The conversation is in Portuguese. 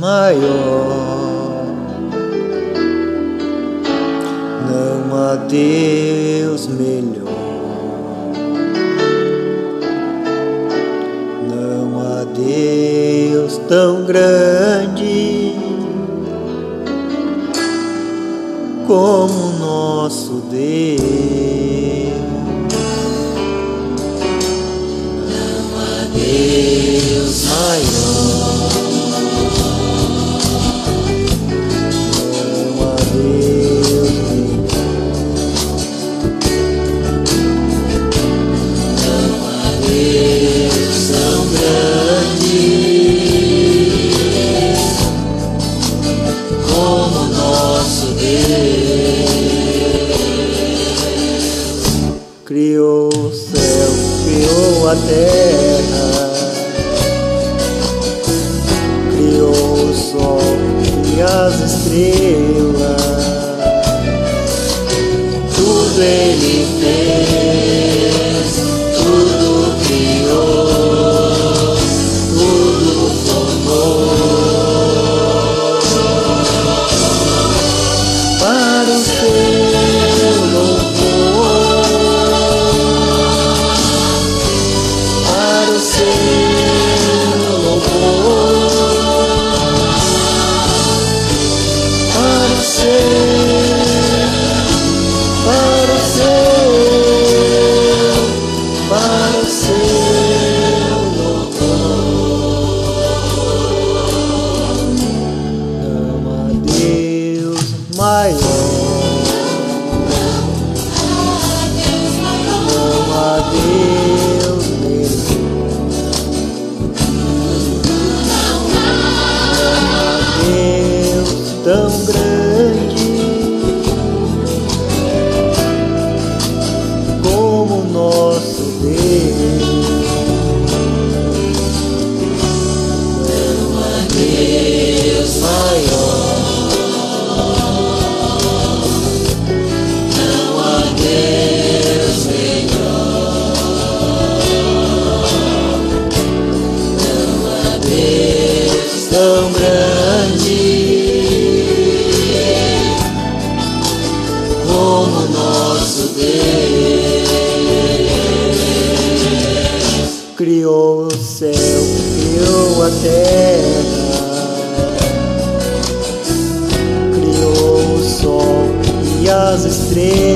maior. Não há Deus melhor. Não há Deus tão grande como nosso Deus. Deus Criou o céu, criou a terra. as estrelas, tudo ele fez, maior. Não há Deus melhor. Não há Deus tão grande como nosso Deus. Terra, criou o sol e as estrelas,